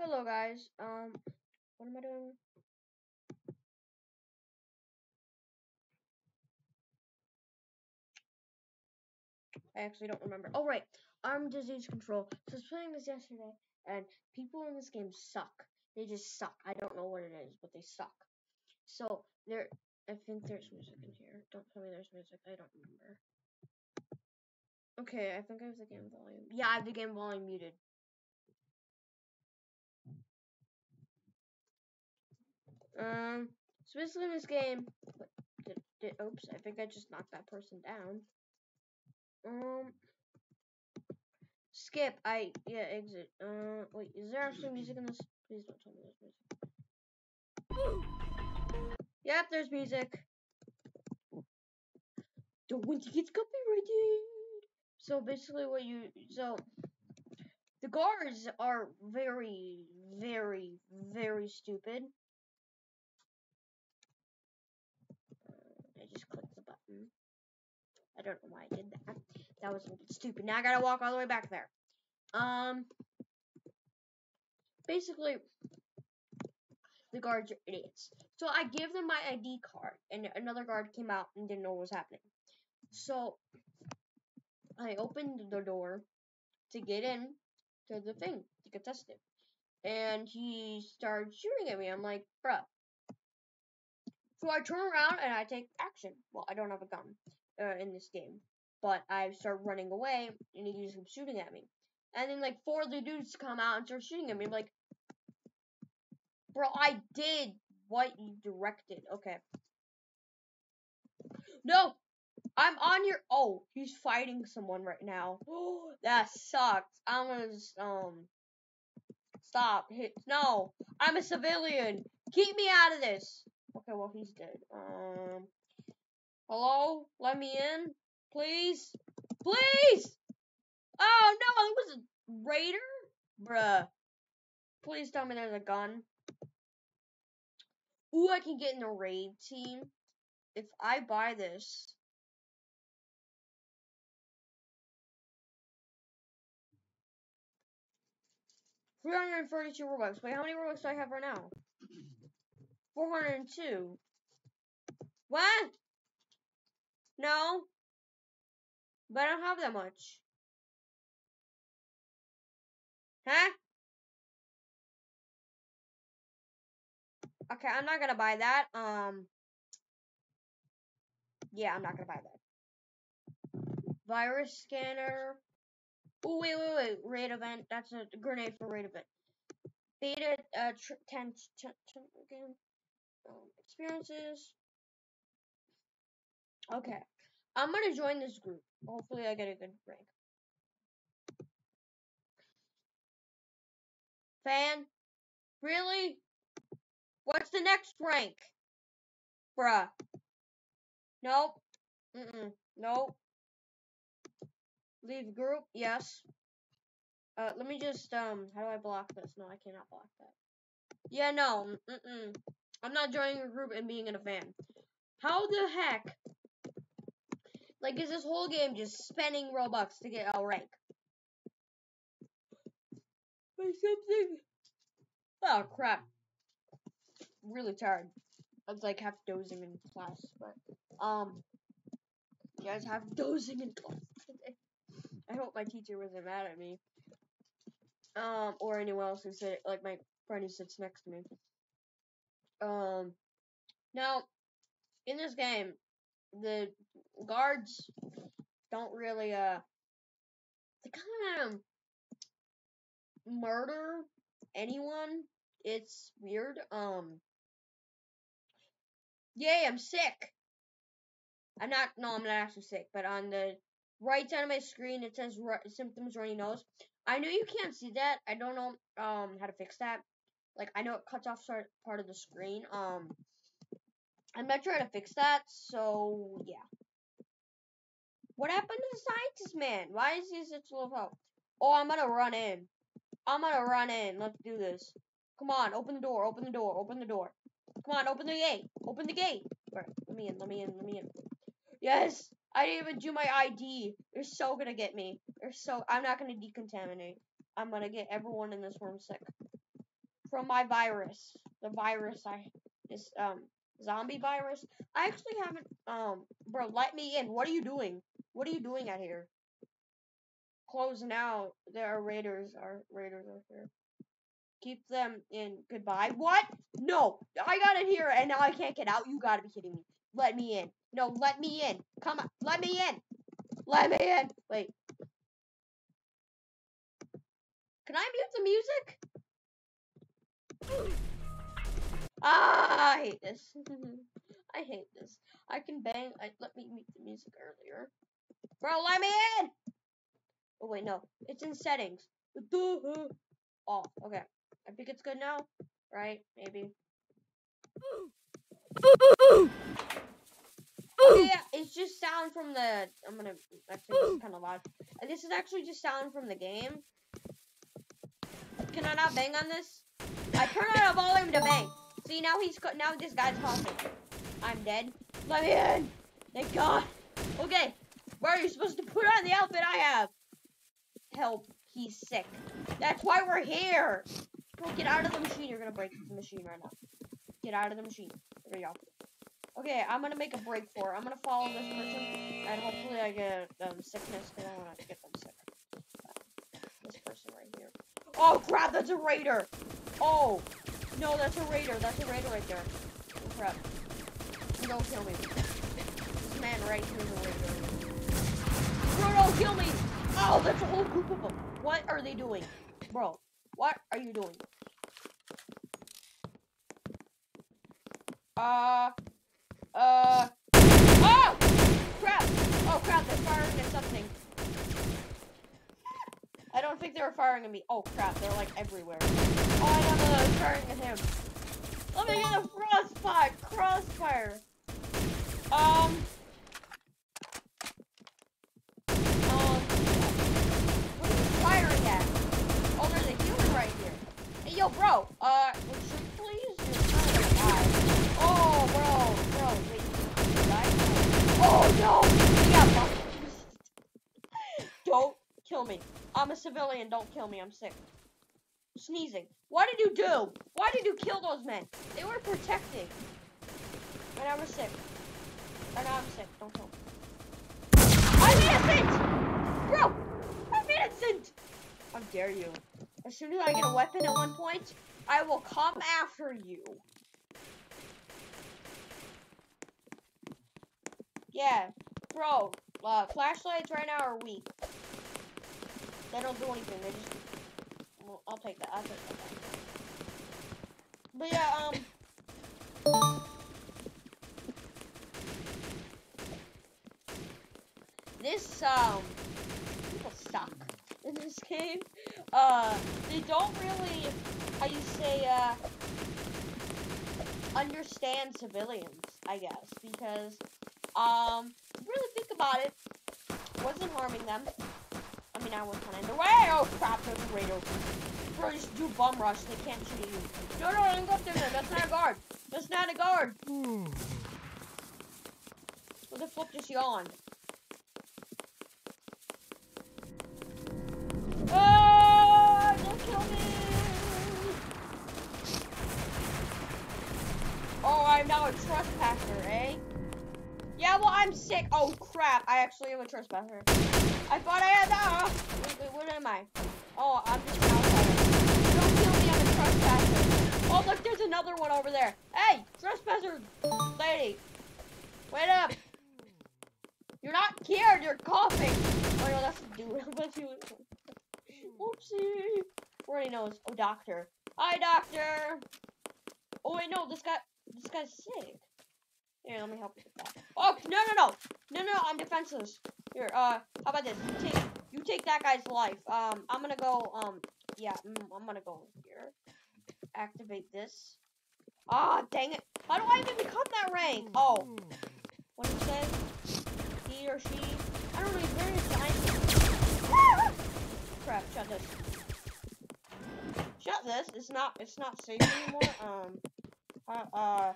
Hello guys. Um, what am I doing? I actually don't remember. Oh right, armed disease control. So I was playing this yesterday, and people in this game suck. They just suck. I don't know what it is, but they suck. So there, I think there's music in here. Don't tell me there's music. I don't remember. Okay, I think I have the game volume. Yeah, I have the game volume muted. Um, so basically in this game, did, did, oops, I think I just knocked that person down. Um, skip, I, yeah, exit. Uh, wait, is there actually music in this? Please don't tell me there's music. Yep, there's music. Don't want to get copyrighted. So basically what you, so, the guards are very, very, very stupid. Just click the button. I don't know why I did that. That was a little bit stupid. Now I gotta walk all the way back there. Um, basically, the guards are idiots. So I give them my ID card, and another guard came out and didn't know what was happening. So I opened the door to get in to the thing to get tested, and he started shooting at me. I'm like, bruh, so I turn around and I take action. Well, I don't have a gun uh, in this game, but I start running away and he keeps shooting at me. And then like four of the dudes come out and start shooting at me. I'm like, bro, I did what you directed. Okay. No, I'm on your. Oh, he's fighting someone right now. That sucks. I'm gonna just, um stop. Hit. No, I'm a civilian. Keep me out of this. Okay, well, he's dead. Um, hello? Let me in, please? Please! Oh, no, it was a raider? Bruh. Please tell me there's a gun. Ooh, I can get in the raid team. If I buy this, Three hundred and thirty-two Robux. Wait, how many Robux do I have right now? 402. What? No. But I don't have that much. Huh? Okay, I'm not gonna buy that. Um. Yeah, I'm not gonna buy that. Virus scanner. Oh wait, wait, wait. Raid event. That's a grenade for raid event. Beta uh, 10, 10, 10 again um, experiences. Okay. I'm gonna join this group. Hopefully I get a good rank. Fan? Really? What's the next rank? Bruh. Nope. Mm-mm. Nope. Leave group. Yes. Uh, let me just, um, how do I block this? No, I cannot block that. Yeah, no. Mm-mm. I'm not joining a group and being in a fan. How the heck? Like, is this whole game just spending Robux to get a rank? Something? Oh, crap. Really tired. I was like half dozing in class, but, um, you guys have dozing in class today. I hope my teacher wasn't mad at me. Um, or anyone else who said, like my friend who sits next to me. Um, now, in this game, the guards don't really, uh, they kind of murder anyone. It's weird. Um, yay, I'm sick. I'm not, no, I'm not actually sick, but on the right side of my screen, it says symptoms runny nose. I know you can't see that. I don't know, um, how to fix that. Like I know it cuts off part of the screen. Um, I'm not sure how to fix that. So yeah. What happened to the scientist man? Why is he such low health? Oh, I'm gonna run in. I'm gonna run in. Let's do this. Come on, open the door. Open the door. Open the door. Come on, open the gate. Open the gate. Right, let me in. Let me in. Let me in. Yes. I didn't even do my ID. They're so gonna get me. They're so. I'm not gonna decontaminate. I'm gonna get everyone in this room sick. From my virus. The virus I this um zombie virus. I actually haven't um bro, let me in. What are you doing? What are you doing out here? Close now. There are raiders are raiders are here. Keep them in. Goodbye. What? No. I got in here and now I can't get out. You gotta be kidding me. Let me in. No, let me in. Come on. Let me in. Let me in. Wait. Can I mute the music? Ah, I hate this. I hate this. I can bang. I, let me mute the music earlier. Bro, let me in! Oh, wait, no. It's in settings. Oh, okay. I think it's good now. Right? Maybe. Okay, yeah, it's just sound from the. I'm gonna. Actually, it's kind of loud. And this is actually just sound from the game. Can I not bang on this? I turn on the volume to bang. See, now he's now this guy's talking. I'm dead. Let me in. Thank God. Okay, where are you supposed to put on the outfit I have? Help. He's sick. That's why we're here. Bro, get out of the machine. You're gonna break the machine right now. Get out of the machine. There you go. Okay, I'm gonna make a break for it. I'm gonna follow this person, and hopefully I get um, sickness, because I want to get them sick. This person right here. Oh, crap, that's a raider! Oh, no, that's a raider. That's a raider right there. Oh, crap. Don't kill me. This man right here is a raider. Bro, don't kill me! Oh, that's a whole group of them. What are they doing? Bro, what are you doing? Uh, uh, oh! Crap! Oh crap, they're firing at something. I don't think they were firing at me. Oh crap, they're like everywhere. Oh, I know they're firing at him. Let me get a frostfire! Crossfire! Um... Um... What are firing at? Oh, there's a human right here. Hey, yo, bro! Uh, would? You're kind of die. Oh, bro, bro, wait. Oh, no! Bumped. Don't kill me. I'm a civilian. Don't kill me. I'm sick. Sneezing. What did you do? Why did you kill those men? They were protecting. And I was sick. And I'm sick. Don't kill me. I'm innocent! Bro! I'm innocent! How dare you? As soon as I get a weapon at one point, I will come after you. Yeah, bro, uh, flashlights right now are weak. They don't do anything. They just. Well, I'll take that. I'll take that. But yeah, um. This um, people suck in this game. Uh, they don't really, how you say, uh, understand civilians. I guess because um, really think about it, wasn't harming them. Kind of in the way. Oh crap, there's a raider. Bro, just do bum rush. They can't shoot at you. No, no, don't go up there. That's not a guard. That's not a guard. What the flip just yawned? Ah, don't kill me. Oh, I'm now a trespasser, eh? Yeah, well, I'm sick. Oh, crap. I actually am a trespasser. I thought I had that. Wait, wait, what am I? Oh, I'm just an outsider. Don't kill me, I'm a trespasser. Oh, look, there's another one over there. Hey, trespasser lady. Wait up. You're not cured, you're coughing. Oh, no, that's a dude. That's you. Whoopsie. Already knows. Oh, doctor. Hi, doctor. Oh, wait, no, this guy, this guy's sick. Here, let me help you with that. Oh, no, no, no. No, no, I'm defenseless. Here, uh, how about this? You take, you take that guy's life. Um, I'm gonna go, um, yeah, mm, I'm gonna go here. Activate this. Ah, dang it. How do I even become that rank? Oh. What did it say? He or she? I don't know. Ah! Crap, shut this. Shut this. It's not, it's not safe anymore. Um, uh, uh,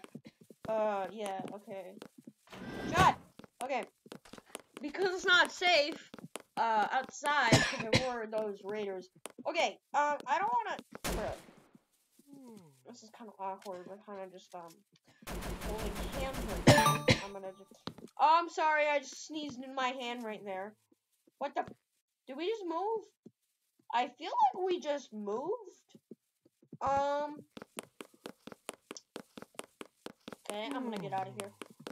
uh, yeah, okay. Shut! Okay. Because it's not safe, uh, outside, because there were those raiders. Okay, um, I don't wanna... This is kind of awkward. We're kind of just um holding hands right. I'm gonna just. Oh, I'm sorry. I just sneezed in my hand right there. What the? Did we just move? I feel like we just moved. Um. Okay, I'm gonna get out of here.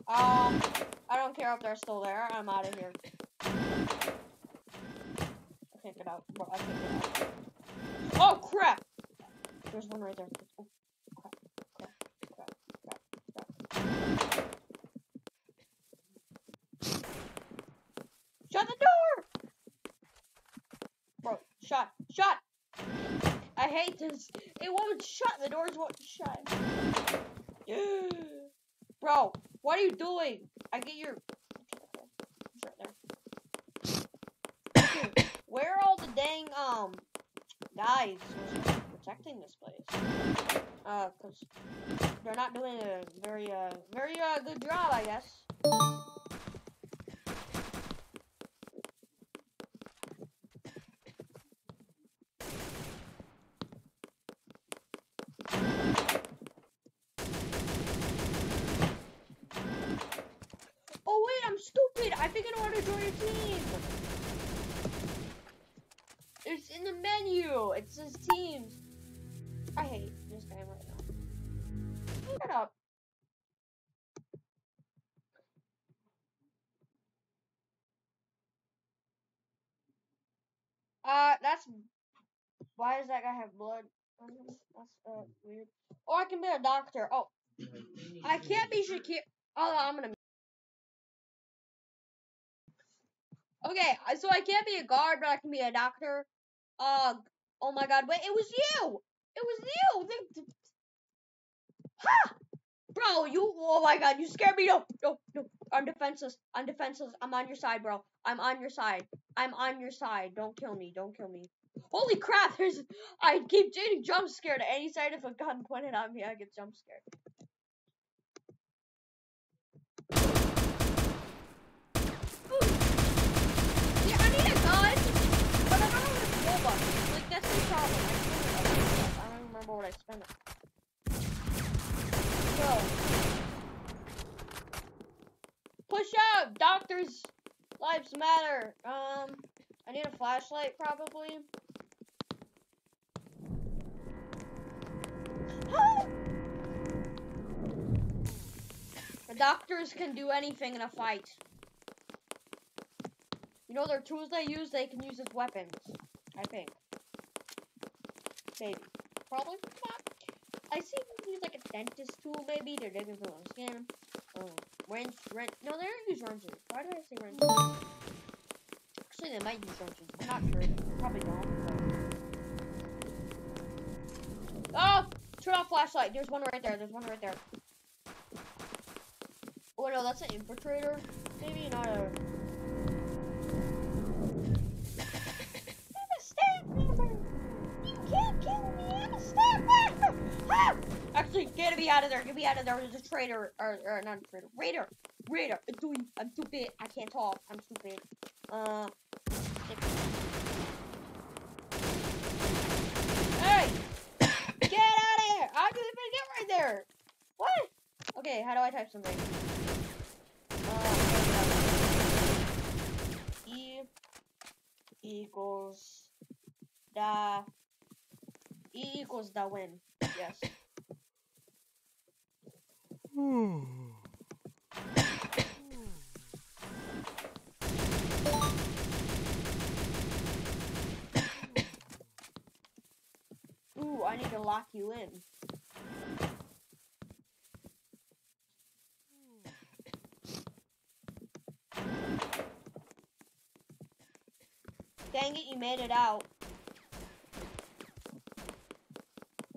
Um, I don't care if they're still there. I'm out of here. I can't get out. Bro, I can't get out. Oh crap! There's one right there. Oh, crap, crap, crap, crap, crap. Shut the door! Bro, shut, shut! I hate this. It won't shut. The doors won't shut. Bro, what are you doing? I get your. Dude, where are all the dang um guys protecting this place? Uh, cause they're not doing a very uh very uh good job, I guess. Oh wait, I'm I know how to a team. It's in the menu. It says teams. I hate this game right now. Shut up. Uh, that's why does that guy have blood? That's uh weird. Or I can be a doctor. Oh, I can't be Shakir. Oh, I'm gonna. Okay, so I can't be a guard, but I can be a doctor. Uh, oh my god, wait, it was you! It was you! Ha! Bro, you, oh my god, you scared me. No, no, no. I'm defenseless. I'm defenseless. I'm on your side, bro. I'm on your side. I'm on your side. Don't kill me. Don't kill me. Holy crap, there's, I keep getting jump scared at any sight of a gun pointed at me. I get jump scared. Yeah, I need a gun, but I don't know what a robot is. Like, that's the I don't remember what I spent it. Push up! Doctors' lives matter. Um, I need a flashlight, probably. the doctors can do anything in a fight. You know their tools they use, they can use as weapons. I think. Maybe. Probably not. I see them use like a dentist tool, maybe. They're digging through their skin. Um, wrench, wrench. No, they don't use wrenches. Why did I say wrenches? Actually, they might use wrenches. I'm not sure. Probably don't. But... Oh! Turn off flashlight. There's one right there. There's one right there. Oh no, that's an infiltrator. Maybe not a. get me out of there. Get me out of there. There's a traitor, or, or not a traitor. Raider. Raider. I'm stupid. I can't talk. I'm stupid. Uh. Hey! Get out of here! Didn't even get right there. What? Okay, how do I type something? Uh, e equals the E equals the win. Yes. Ooh, I need to lock you in. Dang it, you made it out.